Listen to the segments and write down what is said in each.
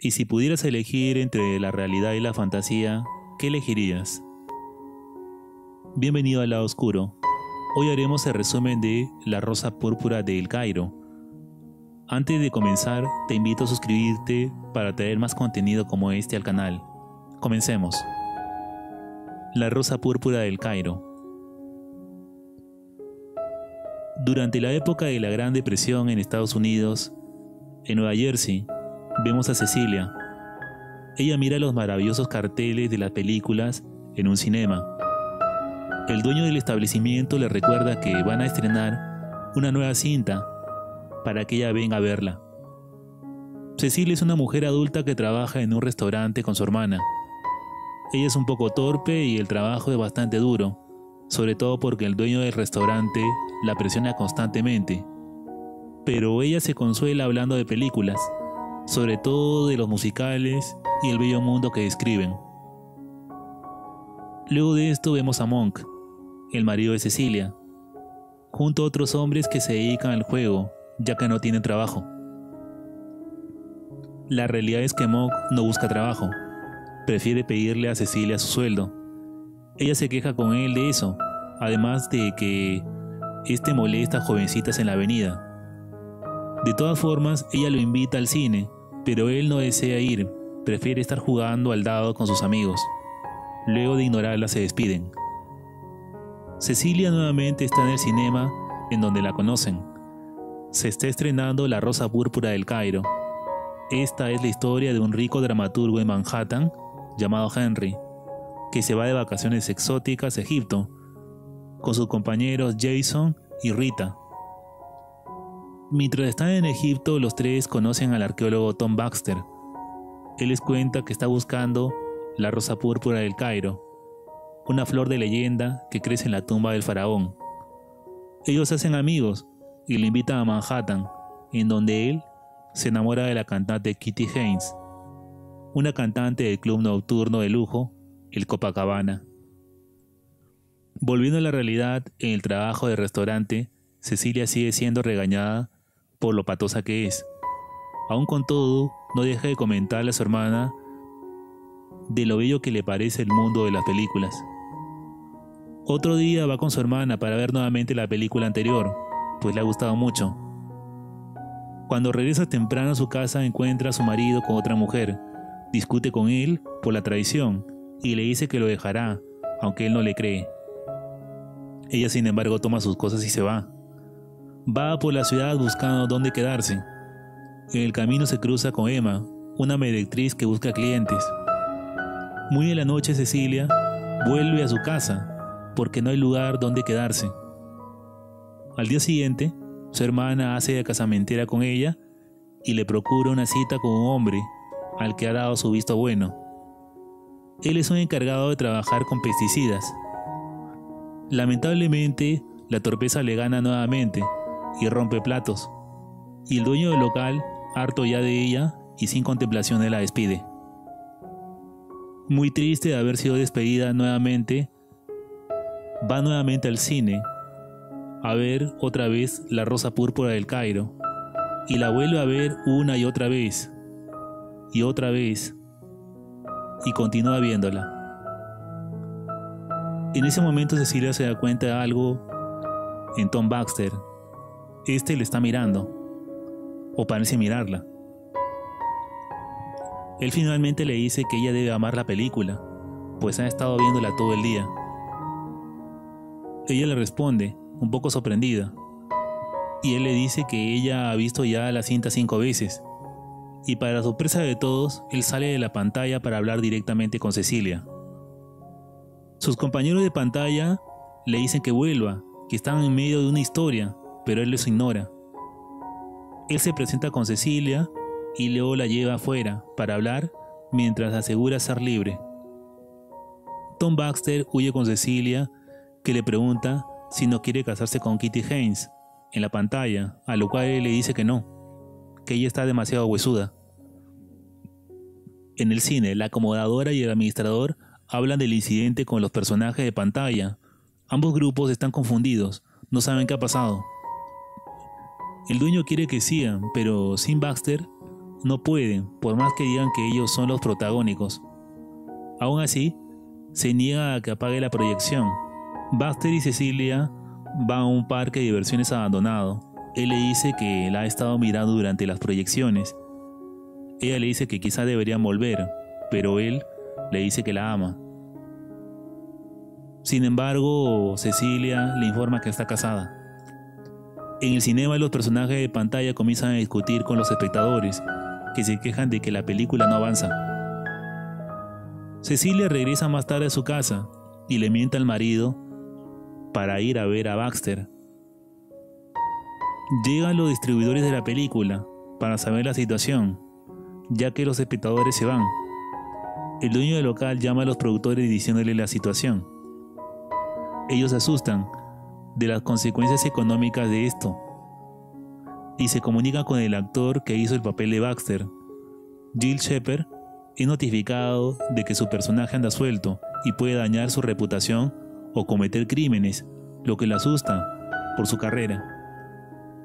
Y si pudieras elegir entre la realidad y la fantasía, ¿qué elegirías? Bienvenido al lado oscuro. Hoy haremos el resumen de La Rosa Púrpura de El Cairo. Antes de comenzar, te invito a suscribirte para tener más contenido como este al canal. Comencemos. La Rosa Púrpura del Cairo. Durante la época de la Gran Depresión en Estados Unidos, en Nueva Jersey, vemos a Cecilia. Ella mira los maravillosos carteles de las películas en un cinema. El dueño del establecimiento le recuerda que van a estrenar una nueva cinta para que ella venga a verla. Cecilia es una mujer adulta que trabaja en un restaurante con su hermana. Ella es un poco torpe y el trabajo es bastante duro, sobre todo porque el dueño del restaurante la presiona constantemente. Pero ella se consuela hablando de películas sobre todo de los musicales y el bello mundo que describen. Luego de esto vemos a Monk, el marido de Cecilia, junto a otros hombres que se dedican al juego, ya que no tienen trabajo. La realidad es que Monk no busca trabajo, prefiere pedirle a Cecilia su sueldo. Ella se queja con él de eso, además de que este molesta a jovencitas en la avenida. De todas formas, ella lo invita al cine, pero él no desea ir, prefiere estar jugando al dado con sus amigos. Luego de ignorarla se despiden. Cecilia nuevamente está en el cinema en donde la conocen. Se está estrenando La Rosa Púrpura del Cairo. Esta es la historia de un rico dramaturgo en Manhattan llamado Henry, que se va de vacaciones exóticas a Egipto con sus compañeros Jason y Rita. Mientras están en Egipto, los tres conocen al arqueólogo Tom Baxter. Él les cuenta que está buscando la rosa púrpura del Cairo, una flor de leyenda que crece en la tumba del faraón. Ellos hacen amigos y le invitan a Manhattan, en donde él se enamora de la cantante Kitty Haynes, una cantante del club nocturno de lujo, el Copacabana. Volviendo a la realidad, en el trabajo de restaurante, Cecilia sigue siendo regañada por lo patosa que es. Aún con todo, no deja de comentarle a su hermana de lo bello que le parece el mundo de las películas. Otro día va con su hermana para ver nuevamente la película anterior, pues le ha gustado mucho. Cuando regresa temprano a su casa encuentra a su marido con otra mujer, discute con él por la traición y le dice que lo dejará, aunque él no le cree. Ella sin embargo toma sus cosas y se va. Va por la ciudad buscando dónde quedarse. En el camino se cruza con Emma, una merectriz que busca clientes. Muy en la noche Cecilia vuelve a su casa porque no hay lugar donde quedarse. Al día siguiente, su hermana hace de casamentera con ella y le procura una cita con un hombre al que ha dado su visto bueno. Él es un encargado de trabajar con pesticidas. Lamentablemente, la torpeza le gana nuevamente y rompe platos. Y el dueño del local, harto ya de ella y sin contemplación, la despide. Muy triste de haber sido despedida nuevamente, va nuevamente al cine a ver otra vez la rosa púrpura del Cairo y la vuelve a ver una y otra vez y otra vez y continúa viéndola. En ese momento Cecilia se da cuenta de algo en Tom Baxter este le está mirando, o parece mirarla. Él finalmente le dice que ella debe amar la película, pues ha estado viéndola todo el día. Ella le responde, un poco sorprendida, y él le dice que ella ha visto ya la cinta cinco veces. Y para sorpresa de todos, él sale de la pantalla para hablar directamente con Cecilia. Sus compañeros de pantalla le dicen que vuelva, que están en medio de una historia, pero él los ignora. Él se presenta con Cecilia y luego la lleva afuera para hablar mientras asegura ser libre. Tom Baxter huye con Cecilia, que le pregunta si no quiere casarse con Kitty Haynes en la pantalla, a lo cual él le dice que no, que ella está demasiado huesuda. En el cine, la acomodadora y el administrador hablan del incidente con los personajes de pantalla. Ambos grupos están confundidos, no saben qué ha pasado. El dueño quiere que sigan, pero sin Baxter no pueden, por más que digan que ellos son los protagónicos. Aún así, se niega a que apague la proyección. Baxter y Cecilia van a un parque de diversiones abandonado. Él le dice que la ha estado mirando durante las proyecciones. Ella le dice que quizá deberían volver, pero él le dice que la ama. Sin embargo, Cecilia le informa que está casada. En el cinema los personajes de pantalla comienzan a discutir con los espectadores, que se quejan de que la película no avanza. Cecilia regresa más tarde a su casa y le miente al marido para ir a ver a Baxter. Llegan los distribuidores de la película para saber la situación, ya que los espectadores se van. El dueño del local llama a los productores diciéndole la situación. Ellos se asustan de las consecuencias económicas de esto y se comunica con el actor que hizo el papel de Baxter. Jill Shepard es notificado de que su personaje anda suelto y puede dañar su reputación o cometer crímenes, lo que le asusta por su carrera.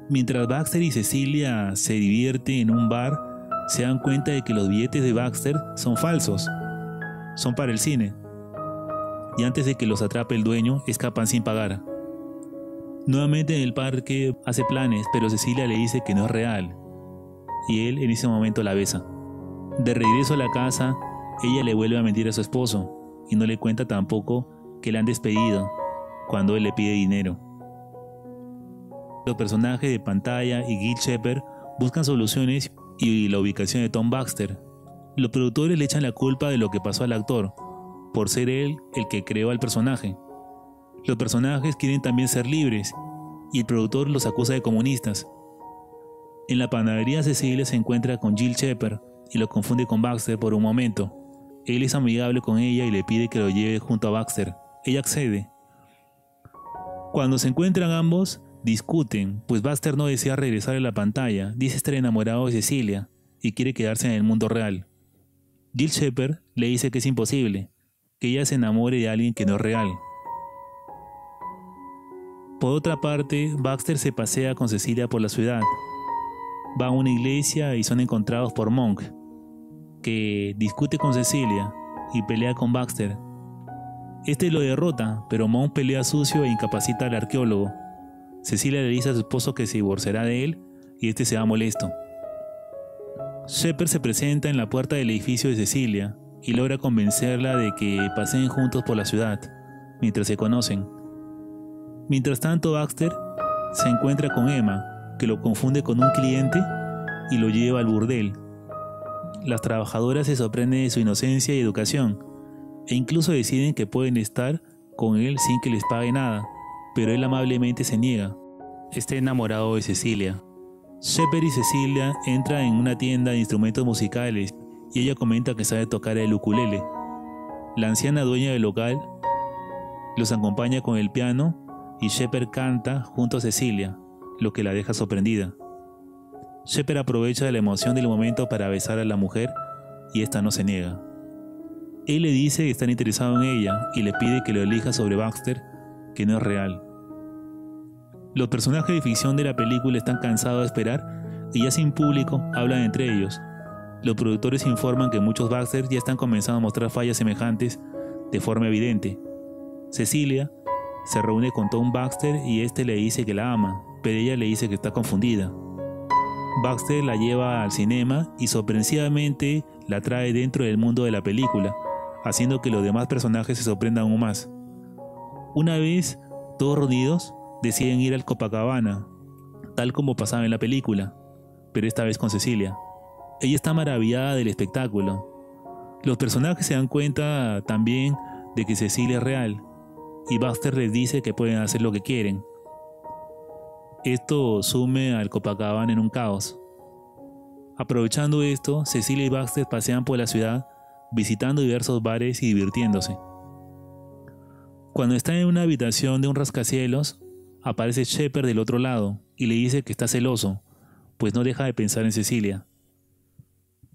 Mientras Baxter y Cecilia se divierten en un bar, se dan cuenta de que los billetes de Baxter son falsos, son para el cine, y antes de que los atrape el dueño, escapan sin pagar. Nuevamente en el parque hace planes, pero Cecilia le dice que no es real, y él en ese momento la besa. De regreso a la casa, ella le vuelve a mentir a su esposo, y no le cuenta tampoco que le han despedido cuando él le pide dinero. Los personajes de pantalla y Gil Shepard buscan soluciones y la ubicación de Tom Baxter. Los productores le echan la culpa de lo que pasó al actor, por ser él el que creó al personaje. Los personajes quieren también ser libres y el productor los acusa de comunistas. En la panadería Cecilia se encuentra con Jill Shepard y lo confunde con Baxter por un momento. Él es amigable con ella y le pide que lo lleve junto a Baxter. Ella accede. Cuando se encuentran ambos, discuten, pues Baxter no desea regresar a la pantalla, dice estar enamorado de Cecilia y quiere quedarse en el mundo real. Jill Shepard le dice que es imposible, que ella se enamore de alguien que no es real. Por otra parte, Baxter se pasea con Cecilia por la ciudad. Va a una iglesia y son encontrados por Monk, que discute con Cecilia y pelea con Baxter. Este lo derrota, pero Monk pelea sucio e incapacita al arqueólogo. Cecilia le dice a su esposo que se divorciará de él y este se va molesto. Shepard se presenta en la puerta del edificio de Cecilia y logra convencerla de que paseen juntos por la ciudad, mientras se conocen. Mientras tanto, Baxter se encuentra con Emma, que lo confunde con un cliente y lo lleva al burdel. Las trabajadoras se sorprenden de su inocencia y educación, e incluso deciden que pueden estar con él sin que les pague nada, pero él amablemente se niega. Está enamorado de Cecilia. Shepard y Cecilia entran en una tienda de instrumentos musicales y ella comenta que sabe tocar el ukulele. La anciana dueña del local los acompaña con el piano y Shepard canta junto a Cecilia, lo que la deja sorprendida. Shepard aprovecha de la emoción del momento para besar a la mujer y esta no se niega. Él le dice que está interesado en ella y le pide que lo elija sobre Baxter, que no es real. Los personajes de ficción de la película están cansados de esperar y ya sin público hablan entre ellos. Los productores informan que muchos Baxter ya están comenzando a mostrar fallas semejantes de forma evidente. Cecilia se reúne con Tom Baxter y este le dice que la ama, pero ella le dice que está confundida. Baxter la lleva al cinema y sorpresivamente la trae dentro del mundo de la película, haciendo que los demás personajes se sorprendan aún más. Una vez, todos reunidos, deciden ir al Copacabana, tal como pasaba en la película, pero esta vez con Cecilia. Ella está maravillada del espectáculo. Los personajes se dan cuenta también de que Cecilia es real y Baxter les dice que pueden hacer lo que quieren. Esto sume al Copacabana en un caos. Aprovechando esto, Cecilia y Baxter pasean por la ciudad visitando diversos bares y divirtiéndose. Cuando están en una habitación de un rascacielos, aparece Shepard del otro lado y le dice que está celoso, pues no deja de pensar en Cecilia.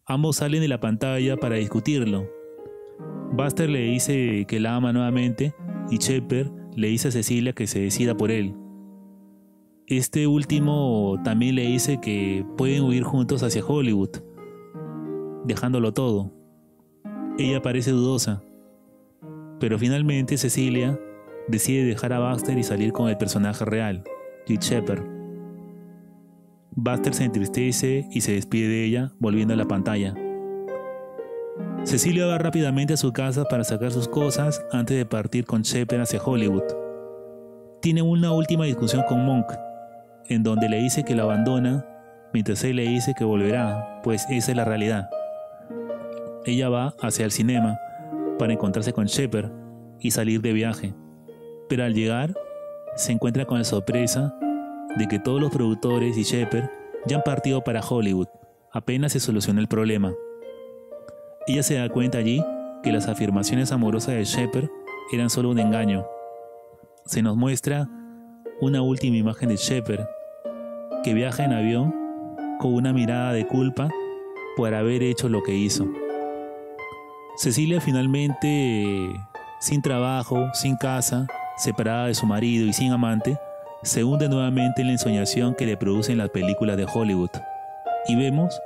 Ambos salen de la pantalla para discutirlo. Buster le dice que la ama nuevamente y Shepard le dice a Cecilia que se decida por él. Este último también le dice que pueden huir juntos hacia Hollywood, dejándolo todo. Ella parece dudosa, pero finalmente Cecilia decide dejar a Baxter y salir con el personaje real, Kit Shepard. Baxter se entristece y se despide de ella, volviendo a la pantalla. Cecilia va rápidamente a su casa para sacar sus cosas antes de partir con Shepard hacia Hollywood. Tiene una última discusión con Monk, en donde le dice que lo abandona, mientras él le dice que volverá, pues esa es la realidad. Ella va hacia el cinema para encontrarse con Shepard y salir de viaje, pero al llegar se encuentra con la sorpresa de que todos los productores y Shepard ya han partido para Hollywood, apenas se soluciona el problema. Ella se da cuenta allí que las afirmaciones amorosas de Shepard eran solo un engaño. Se nos muestra una última imagen de Shepard, que viaja en avión con una mirada de culpa por haber hecho lo que hizo. Cecilia finalmente, sin trabajo, sin casa, separada de su marido y sin amante, se hunde nuevamente en la ensoñación que le producen las películas de Hollywood. Y vemos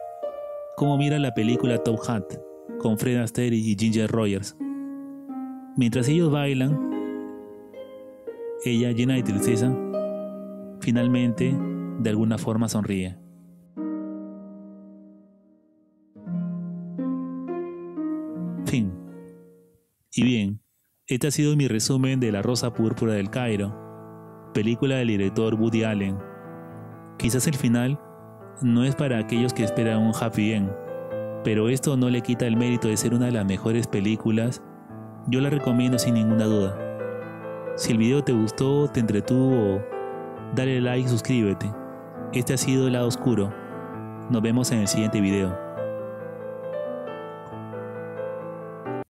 cómo mira la película Top Hat con Fred Astaire y Ginger Rogers. Mientras ellos bailan, ella, llena de tristeza, finalmente de alguna forma sonríe. Fin. Y bien, este ha sido mi resumen de La Rosa Púrpura del Cairo, película del director Woody Allen. Quizás el final no es para aquellos que esperan un happy end, pero esto no le quita el mérito de ser una de las mejores películas. Yo la recomiendo sin ninguna duda. Si el video te gustó, te entretuvo, dale like y suscríbete. Este ha sido El lado oscuro. Nos vemos en el siguiente video.